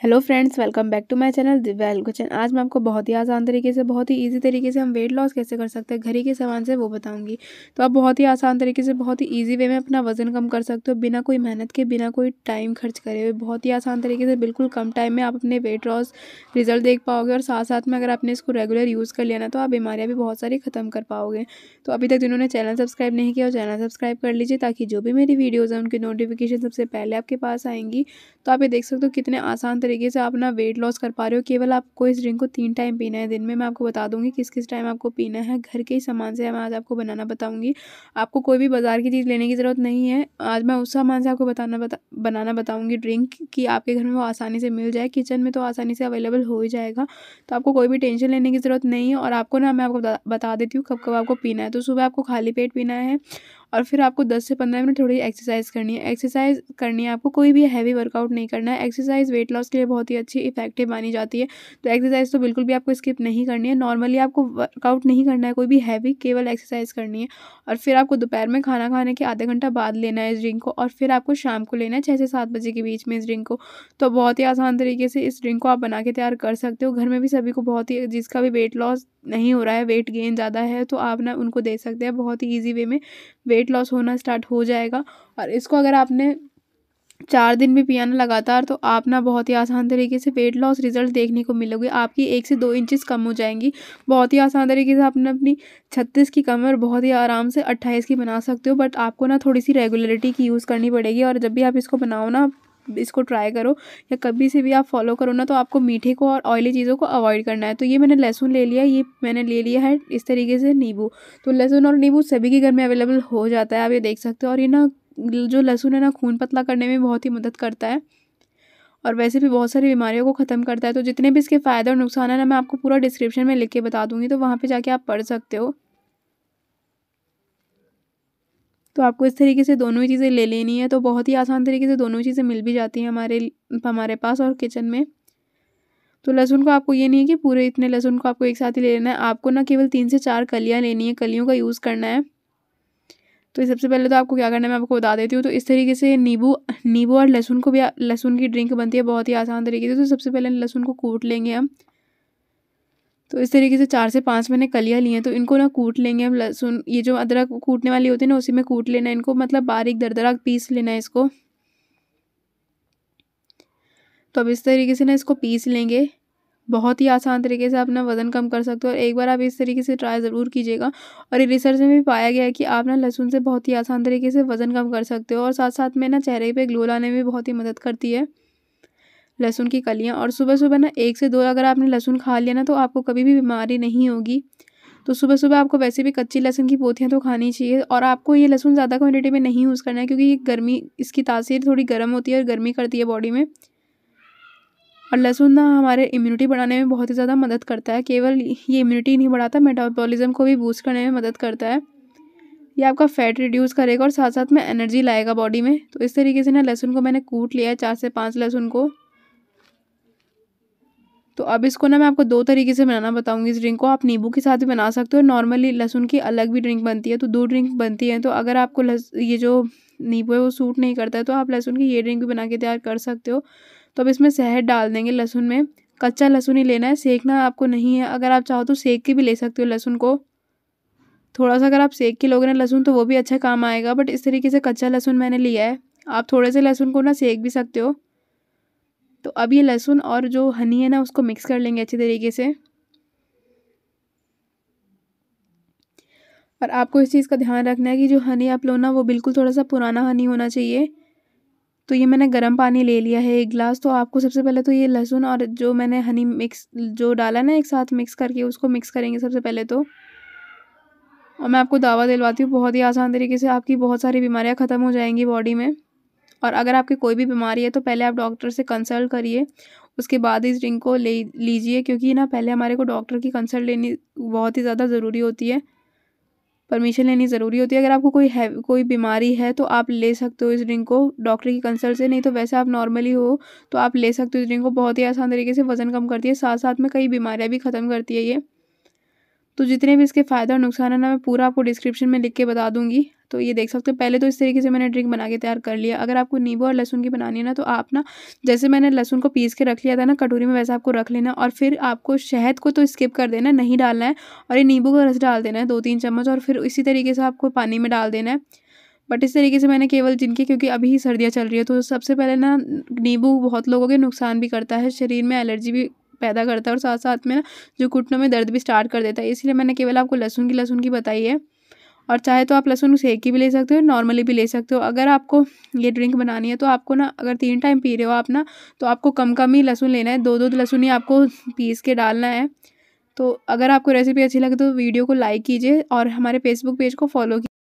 Hello friends welcome back to my channel Divyal Kitchen आज मैं आपको बहुत ही आसान तरीके से, बहुत ही इजी तरीके से हम वेट लॉस कैसे कर सकते हैं घर ही के सामान से वो बताऊँगी। तो आप बहुत ही आसान तरीके से, बहुत ही इजी वे में अपना वज़न कम कर सकते हो, बिना कोई मेहनत के, बिना कोई टाइम खर्च करे हुए। बहुत ही आसान तरीके से, बिल्कुल कम टाइम में आप अपने वेट लॉस रिज़ल्ट देख पाओगे और साथ साथ में अगर आपने इसको रेगुलर यूज़ कर लिया ना तो आप बीमारियाँ भी बहुत सारी ख़त्म कर पाओगे। तो अभी तक जिन्होंने चैनल सब्सक्राइब नहीं किया चैनल सब्सक्राइब कर लीजिए, ताकि जो भी मेरी वीडियोज़ हैं, उनकी नोटिफिकेशन सबसे पहले आपके पास आएँगी। तो आप ये देख सकते हो कितने आसान तरीके से आप ना वेट लॉस कर पा रहे हो। केवल आपको इस ड्रिंक को तीन टाइम पीना है दिन में। मैं आपको बता दूँगी किस किस टाइम आपको पीना है। घर के ही सामान से मैं आज आपको बनाना बताऊँगी। आपको कोई भी बाज़ार की चीज़ लेने की ज़रूरत नहीं है। आज मैं उस सामान से आपको बताना बता, बनाना बताऊँगी ड्रिंक कि आपके घर में वो आसानी से मिल जाए। किचन में तो आसानी से अवेलेबल हो ही जाएगा। तो आपको कोई भी टेंशन लेने की ज़रूरत नहीं है और आपको ना मैं आपको बता देती हूँ कब कब आपको पीना है। तो सुबह आपको खाली पेट पीना है। और फिर आपको 10 से 15 मिनट थोड़ी एक्सरसाइज करनी है। एक्सरसाइज करनी है आपको, कोई भी हैवी वर्कआउट नहीं करना है। एक्सरसाइज वेट लॉस के लिए बहुत ही अच्छी इफ़ेक्टिव मानी जाती है। तो एक्सरसाइज तो बिल्कुल भी आपको स्किप नहीं करनी है। नॉर्मली आपको वर्कआउट नहीं करना है, कोई भी हैवी केवल एक्सरसाइज करनी है। और फिर आपको दोपहर में खाना खाने के आधे घंटा बाद लेना है इस ड्रिंक को और फिर आपको शाम को लेना है छः से सात बजे के बीच में इस ड्रिंक को। तो बहुत ही आसान तरीके से इस ड्रिंक को आप बना के तैयार कर सकते हो। घर में भी सभी को बहुत ही, जिसका भी वेट लॉस नहीं हो रहा है वेट गेन ज़्यादा है तो आप ना उनको दे सकते हैं। बहुत ही ईजी वे में वेट लॉस होना स्टार्ट हो जाएगा। और इसको अगर आपने चार दिन भी पिया ना लगातार तो आप ना बहुत ही आसान तरीके से वेट लॉस रिज़ल्ट देखने को मिलोगे। आपकी एक से दो इंचज़ कम हो जाएँगी। बहुत ही आसान तरीके से आपने अपनी छत्तीस की कमर बहुत ही आराम से अट्ठाईस की बना सकते हो बट आपको ना थोड़ी सी रेगुलरिटी की यूज़ करनी पड़ेगी। और जब भी आप इसको बनाओ ना इसको ट्राई करो या कभी से भी आप फॉलो करो ना तो आपको मीठे को और ऑयली चीज़ों को अवॉइड करना है। तो ये मैंने लहसुन ले लिया, ये मैंने ले लिया है इस तरीके से नींबू। तो लहसुन और नींबू सभी के घर में अवेलेबल हो जाता है, आप ये देख सकते हो। और ये ना, जो लहसुन है ना, खून पतला करने में बहुत ही मदद करता है। और वैसे भी बहुत सारी बीमारियों को ख़त्म करता है। तो जितने भी इसके फ़ायदे और नुकसान है ना, मैं आपको पूरा डिस्क्रिप्शन में लिख के बता दूँगी तो वहाँ पर जाके आप पढ़ सकते हो। तो आपको इस तरीके से दोनों ही चीज़ें ले लेनी है तो बहुत ही आसान तरीके से दोनों चीज़ें मिल भी जाती हैं हमारे हमारे पास और किचन में। तो लहसुन को आपको ये नहीं है कि पूरे इतने लहसुन को आपको एक साथ ही ले लेना है, आपको ना केवल तीन से चार कलियाँ लेनी है, कलियों का यूज़ करना है। तो सबसे पहले तो आपको क्या करना है, मैं आपको बता देती हूँ तो इस तरीके से नींबू नींबू और लहसुन को भी लहसुन की ड्रिंक बनती है बहुत ही आसान तरीके से तो सबसे पहले लहसुन को कूट लेंगे हम। तो इस तरीके से चार से पाँच मैंने कलियाँ ली हैं तो इनको ना कूट लेंगे हम लहसुन ये जो अदरक कूटने वाली होती है ना, उसी में कूट लेना है इनको मतलब बारीक दरदरा पीस लेना है इसको। तो अब इस तरीके से ना इसको पीस लेंगे। बहुत ही आसान तरीके से अपना वज़न कम कर सकते हो, और एक बार आप इस तरीके से ट्राई ज़रूर कीजिएगा। और रिसर्च में भी पाया गया है कि आप ना लहसुन से बहुत ही आसान तरीके से वज़न कम कर सकते हो, और साथ साथ में ना चेहरे पे ग्लो लाने में बहुत ही मदद करती है। लहसुन की कलियाँ। और सुबह सुबह ना एक से दो अगर आपने लहसुन खा लिया ना तो आपको कभी भी बीमारी नहीं होगी। तो सुबह सुबह आपको वैसे भी कच्ची लहसुन की पोथियाँ तो खानी चाहिए। और आपको ये लहसुन ज़्यादा क्वान्टिटी में नहीं यूज़ करना है क्योंकि ये गर्मी, इसकी तासीर थोड़ी गर्म होती है और गर्मी करती है बॉडी में। और लहसुन ना हमारे इम्यूनिटी बढ़ाने में बहुत ही ज़्यादा मदद करता है। केवल ये इम्यूनिटी नहीं बढ़ाता मेटाबॉलिज्म को भी बूस्ट करने में मदद करता है। ये आपका फैट रिड्यूस करेगा और साथ साथ में एनर्जी लाएगा बॉडी में। तो इस तरीके से ना लहसुन को मैंने कूट लिया है, चार से पाँच लहसुन को। तो अब इसको ना मैं आपको दो तरीके से बनाना बताऊँगी। इस ड्रिंक को आप नींबू के साथ भी बना सकते हो नॉर्मली लहसुन की अलग भी ड्रिंक बनती है तो दो ड्रिंक बनती है। तो अगर आपको ये जो नींबू है वो सूट नहीं करता है तो आप लहसुन की ये ड्रिंक भी बना के तैयार कर सकते हो। तो अब इसमें शहद डाल देंगे लहसुन में। कच्चा लहसुन ही लेना है, सेकना आपको नहीं है। अगर आप चाहो तो सेक के भी ले सकते हो लहसुन को। थोड़ा सा अगर आप सेक के लोगे ना लहसुन तो वो भी अच्छा काम आएगा बट इस तरीके से कच्चा लहसुन मैंने लिया है। आप थोड़े से लहसुन को ना सेक भी सकते हो। तो अब ये लहसुन और जो हनी है ना, उसको मिक्स कर लेंगे अच्छी तरीके से। और आपको इस चीज़ का ध्यान रखना है कि जो हनी आप लो ना, वो बिल्कुल थोड़ा सा पुराना हनी होना चाहिए। तो ये मैंने गर्म पानी ले लिया है एक गिलास। तो आपको सबसे पहले तो ये लहसुन और जो मैंने हनी मिक्स जो डाला ना एक साथ मिक्स करके, उसको मिक्स करेंगे सबसे पहले तो। और मैं आपको दावा दिलवाती हूँ, बहुत ही आसान तरीके से आपकी बहुत सारी बीमारियाँ ख़त्म हो जाएँगी बॉडी में। और अगर आपकी कोई भी बीमारी है तो पहले आप डॉक्टर से कंसल्ट करिए। उसके बाद इस ड्रिंक को ले लीजिए, क्योंकि ना पहले हमारे को डॉक्टर की कंसल्ट लेनी बहुत ही ज़्यादा ज़रूरी होती है। परमिशन लेनी ज़रूरी होती है। अगर आपको कोई है, कोई बीमारी है तो आप ले सकते हो इस ड्रिंक को डॉक्टर की कंसल्ट से। नहीं तो वैसे आप नॉर्मली हो तो आप ले सकते हो इस ड्रिंक को। बहुत ही आसान तरीके से वज़न कम करती है। साथ साथ में कई बीमारियाँ भी ख़त्म करती है ये। तो जितने भी इसके फ़ायदा और नुकसान है ना, मैं पूरा आपको डिस्क्रिप्शन में लिख के बता दूँगी। तो ये देख सकते हो, पहले तो इस तरीके से मैंने ड्रिंक बना के तैयार कर लिया। अगर आपको नींबू और लहसुन की बनानी है ना तो आप ना, जैसे मैंने लहसुन को पीस के रख लिया था ना, कटोरी में वैसे आपको रख लेना और फिर आपको शहद को तो स्किप कर देना, नहीं डालना है और ये नींबू का रस डाल देना है दो तीन चम्मच और फिर इसी तरीके से आपको पानी में डाल देना है। बट इस तरीके से मैंने केवल जिनके, क्योंकि अभी ही सर्दियाँ चल रही है तो सबसे पहले ना, नींबू बहुत लोगों के नुकसान भी करता है, शरीर में एलर्जी भी पैदा करता है और साथ साथ में ना जो घुटनों में दर्द भी स्टार्ट कर देता है। इसलिए मैंने केवल आपको लहसुन की लहसुन की बताई है। और चाहे तो आप लहसुन सेक की भी ले सकते हो नॉर्मली भी ले सकते हो। अगर आपको ये ड्रिंक बनानी है तो आपको ना, अगर तीन टाइम पी रहे हो आप ना तो आपको कम कम ही लहसुन लेना है। दो दो लहसुन ही आपको पीस के डालना है। तो अगर आपको रेसिपी अच्छी लगे तो वीडियो को लाइक कीजिए और हमारे फेसबुक पेज को फॉलो